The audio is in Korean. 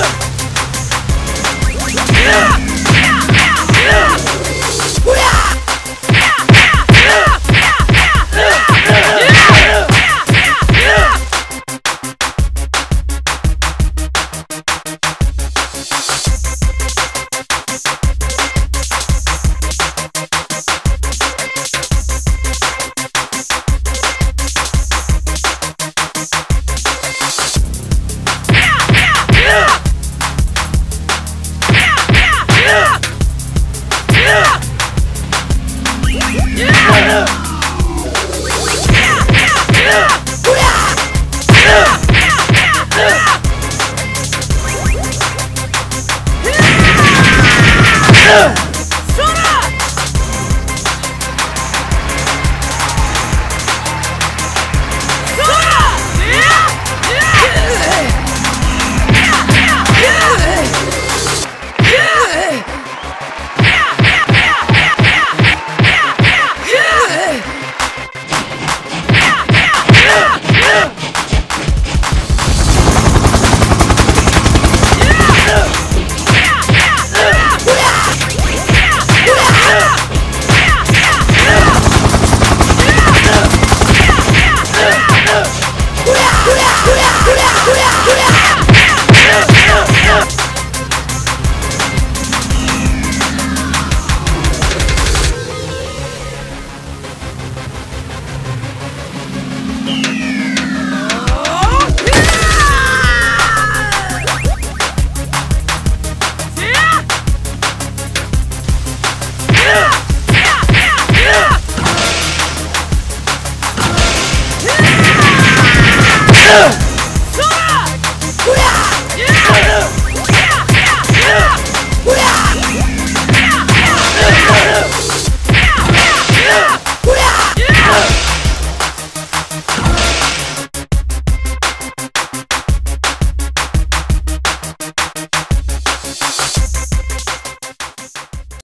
Oh. 아! 아!